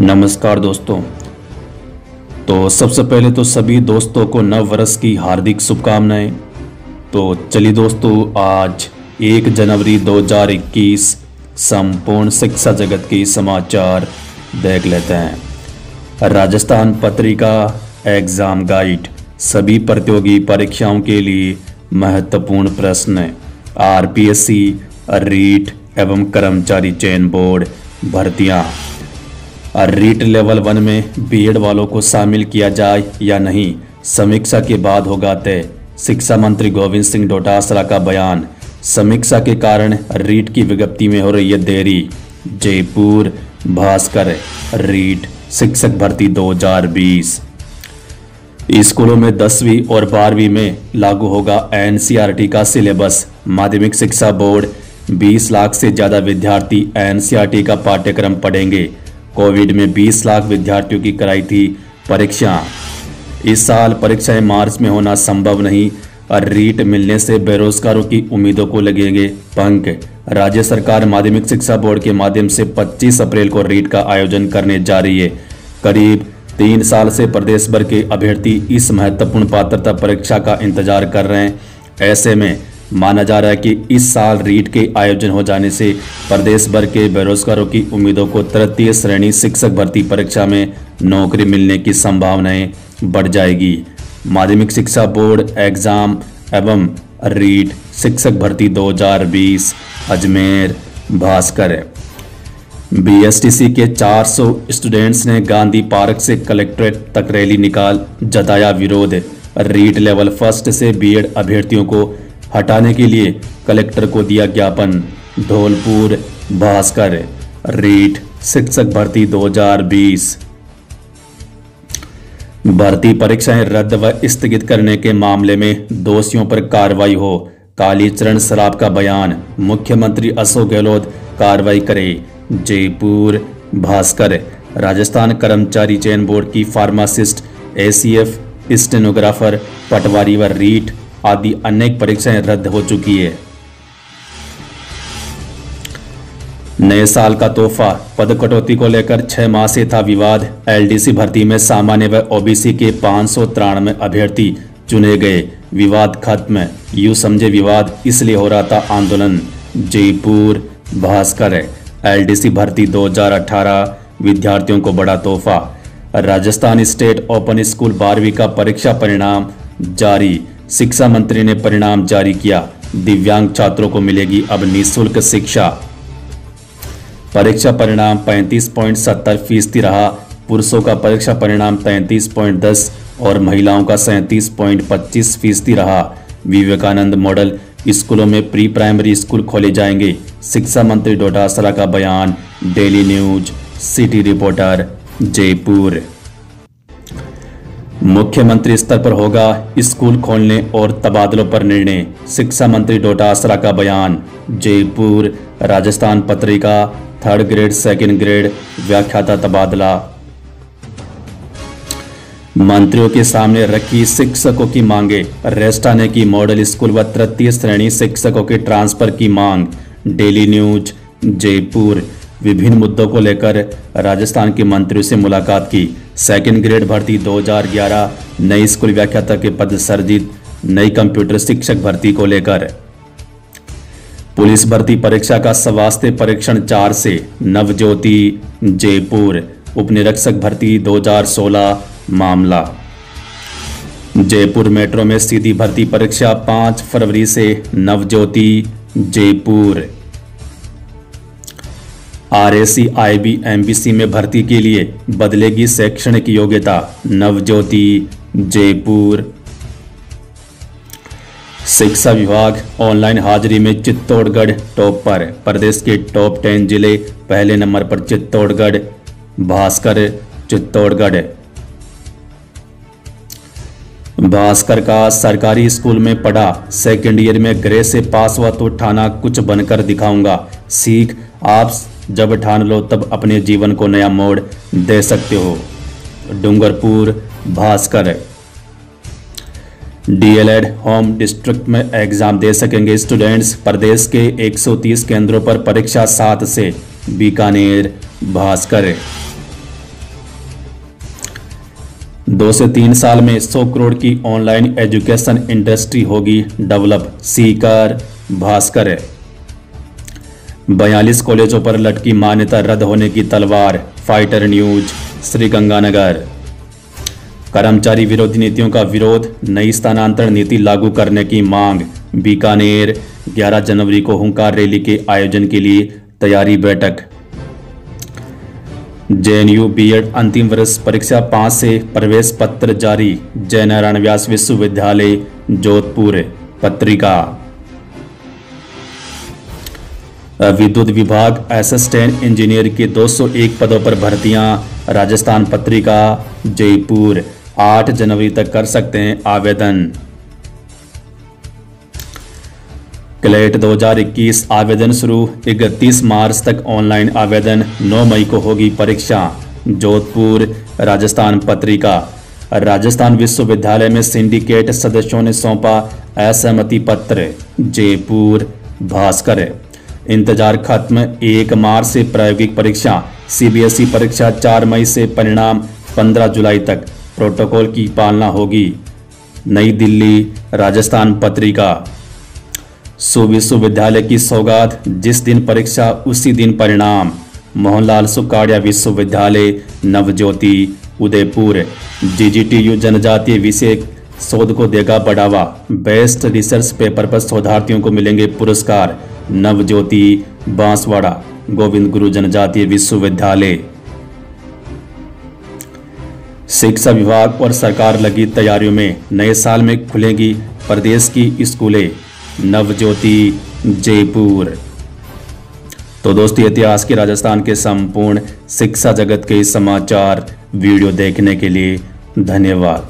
नमस्कार दोस्तों। तो सबसे पहले तो सभी दोस्तों को नव वर्ष की हार्दिक शुभकामनाएँ। तो चलिए दोस्तों, आज 1 जनवरी 2021 संपूर्ण शिक्षा जगत के समाचार देख लेते हैं। राजस्थान पत्रिका एग्ज़ाम गाइड, सभी प्रतियोगी परीक्षाओं के लिए महत्वपूर्ण प्रश्न, आरपीएससी, रीट एवं कर्मचारी चयन बोर्ड, भर्तियाँ। रीट लेवल वन में बीएड वालों को शामिल किया जाए या नहीं, समीक्षा के बाद होगा तय। शिक्षा मंत्री गोविंद सिंह डोटासरा का बयान। समीक्षा के कारण रीट की विज्ञप्ति में हो रही है देरी। जयपुर, भास्कर, रीट, शिक्षक भर्ती 2020 स्कूलों में दसवीं और बारहवीं में लागू होगा एनसीईआरटी का सिलेबस। माध्यमिक शिक्षा बोर्ड 20 लाख से ज़्यादा विद्यार्थी एनसीईआरटी का पाठ्यक्रम पढ़ेंगे। कोविड में 20 लाख विद्यार्थियों की कराई थी परीक्षा। इस साल परीक्षाएँ मार्च में होना संभव नहीं। और रीट मिलने से बेरोजगारों की उम्मीदों को लगेंगे पंख। राज्य सरकार माध्यमिक शिक्षा बोर्ड के माध्यम से 25 अप्रैल को रीट का आयोजन करने जा रही है। करीब तीन साल से प्रदेश भर के अभ्यर्थी इस महत्वपूर्ण पात्रता परीक्षा का इंतज़ार कर रहे हैं। ऐसे में माना जा रहा है कि इस साल रीट के आयोजन हो जाने से प्रदेश भर के बेरोजगारों की उम्मीदों को तृतीय श्रेणी शिक्षक भर्ती परीक्षा में नौकरी मिलने की संभावनाएँ बढ़ जाएगी। माध्यमिक शिक्षा बोर्ड एग्ज़ाम एवं रीट शिक्षक भर्ती 2020 अजमेर, भास्कर। बीएसटीसी के 400 स्टूडेंट्स ने गांधी पार्क से कलेक्ट्रेट तक रैली निकाल, जताया विरोध। रीट लेवल फ़र्स्ट से बीएड अभ्यर्थियों को हटाने के लिए कलेक्टर को दिया ज्ञापन। धौलपुर, भास्कर, रीट, शिक्षक भर्ती 2020 भर्ती परीक्षाएँ रद्द व स्थगित करने के मामले में दोषियों पर कार्रवाई हो। कालीचरण सराब का बयान, मुख्यमंत्री अशोक गहलोत कार्रवाई करे। जयपुर, भास्कर, राजस्थान कर्मचारी चयन बोर्ड की फार्मासिस्ट, एसीएफ, स्टेनोग्राफर, पटवारी व रीट। आदि अनेक परीक्षाएँ रद्द हो चुकी है। नए साल का तोहफा, पद कटौती को लेकर छह माह से था विवाद। एलडीसी भर्ती में सामान्य व ओबीसी के पाँच सौ तिरानवे अभ्यर्थी चुने गए। विवाद खत्म, यू समझे विवाद इसलिए हो रहा था आंदोलन। जयपुर, भास्कर, एलडीसी भर्ती 2018 विद्यार्थियों को बड़ा तोहफा। राजस्थान स्टेट ओपन स्कूल बारहवीं का परीक्षा परिणाम जारी। शिक्षा मंत्री ने परिणाम जारी किया। दिव्यांग छात्रों को मिलेगी अब निःशुल्क शिक्षा। परीक्षा परिणाम 35.70 फ़ीसदी रहा। पुरुषों का परीक्षा परिणाम 33.10 और महिलाओं का 37.25 फ़ीसदी रहा। विवेकानंद मॉडल, स्कूलों में प्री प्राइमरी स्कूल खोले जाएँगे। शिक्षा मंत्री डोटासरा का बयान, daily news, city reporter, Jaipur. मुख्यमंत्री स्तर पर होगा स्कूल खोलने और तबादलों पर निर्णय। शिक्षा मंत्री डोटासरा का बयान। Jaipur, Rajasthan Patrika third grade second grade व्याख्याता तबादला। मंत्रियों के सामने रखी शिक्षकों की मांगे। रेस्टा ने की मॉडल स्कूल व तृतीय श्रेणी शिक्षकों के ट्रांसफ़र की मांग। Daily news, Jaipur. विभिन्न मुद्दों को लेकर राजस्थान के मंत्रियों से मुलाकात की। सेकेंड ग्रेड भर्ती 2011 नई स्कूल व्याख्याता के पद सर्जित नई कंप्यूटर शिक्षक भर्ती को लेकर। पुलिस भर्ती परीक्षा का स्वास्थ्य परीक्षण चार से, नवज्योति, जयपुर। उपनिरीक्षक भर्ती 2016 मामला। जयपुर मेट्रो में सीधी भर्ती परीक्षा 5 फरवरी से, Navjyoti, Jaipur. R S C में भर्ती के लिए बदलेगी शैक्षणिक योग्यता। नवज्योति, जयपुर। शिक्षा विभाग ऑनलाइन हाजिरी में चित्तौड़गढ़ टॉप पर। प्रदेश के टॉप टेन ज़िले पहले नंबर पर चित्तौड़गढ़, भास्कर चित्तौड़गढ़। भास्कर का सरकारी स्कूल में पढ़ा। सेकेंड ईयर में ग्रे से पास हुआ तो ठाना कुछ बनकर दिखाऊँगा। सीख आप जब ठान लो, तब अपने जीवन को नया मोड़ दे सकते हो। Dungarpur, Bhaskar. DElEd home district में एग्ज़ाम दे सकेंगे स्टूडेंट्स। प्रदेश के 130 केंद्रों पर परीक्षा सात से। बीकानेर, भास्कर। दो से तीन साल में 100 करोड़ की ऑनलाइन एजुकेशन इंडस्ट्री होगी डेवलप। सीकर, भास्कर। बयालीस कॉलेजों पर लटकी मान्यता रद्द होने की तलवार, फाइटर न्यूज़ श्री गंगानगर कर्मचारी विरोधी नीतियों का विरोध, नई स्थानांतरण नीति लागू करने की मांग, बीकानेर 11 जनवरी को हुंकार रैली के आयोजन के लिए तैयारी बैठक। जेएनयू बीएड अंतिम वर्ष परीक्षा पाँच से प्रवेश पत्र जारी जय नारायण व्यास विश्वविद्यालय, जोधपुर, पत्रिका। विद्युत विभाग असिस्टेंट इंजीनियर के 201 पदों पर भर्तियाँ, राजस्थान पत्रिका, जयपुर। 8 जनवरी तक कर सकते हैं आवेदन। क्लेट 2021 आवेदन शुरू 31 मार्च तक ऑनलाइन आवेदन 9 मई को होगी परीक्षा। जोधपुर, राजस्थान पत्रिका। राजस्थान विश्वविद्यालय में सिंडिकेट सदस्यों ने सौंपा असहमति पत्र, जयपुर, भास्कर। इंतज़ार खत्म। एक मार्च से प्रायोगिक परीक्षा, सीबीएसई परीक्षा चार मई से परिणाम, पंद्रह जुलाई तक। प्रोटोकॉल की पालना होगी। नई दिल्ली, राजस्थान पत्रिका। सु विश्वविद्यालय की सौगात, जिस दिन परीक्षा, उसी दिन परिणाम। मोहनलाल सुकाड़िया विश्वविद्यालय, नवज्योति, उदयपुर। जीजीटीयू जनजातीय विषय शोध को देगा बढ़ावा। बेस्ट रिसर्च पेपर पर शोधार्थियों को मिलेंगे पुरस्कार। नवज्योति बांसवाड़ा, गोविंद गुरु जनजातीय विश्वविद्यालय। शिक्षा विभाग और सरकार लगी तैयारियों में। नए साल में खुलेंगी प्रदेश की स्कूलें। नवज्योति, जयपुर। तो दोस्तों, इतिहास के राजस्थान के संपूर्ण शिक्षा जगत के समाचार वीडियो देखने के लिए धन्यवाद।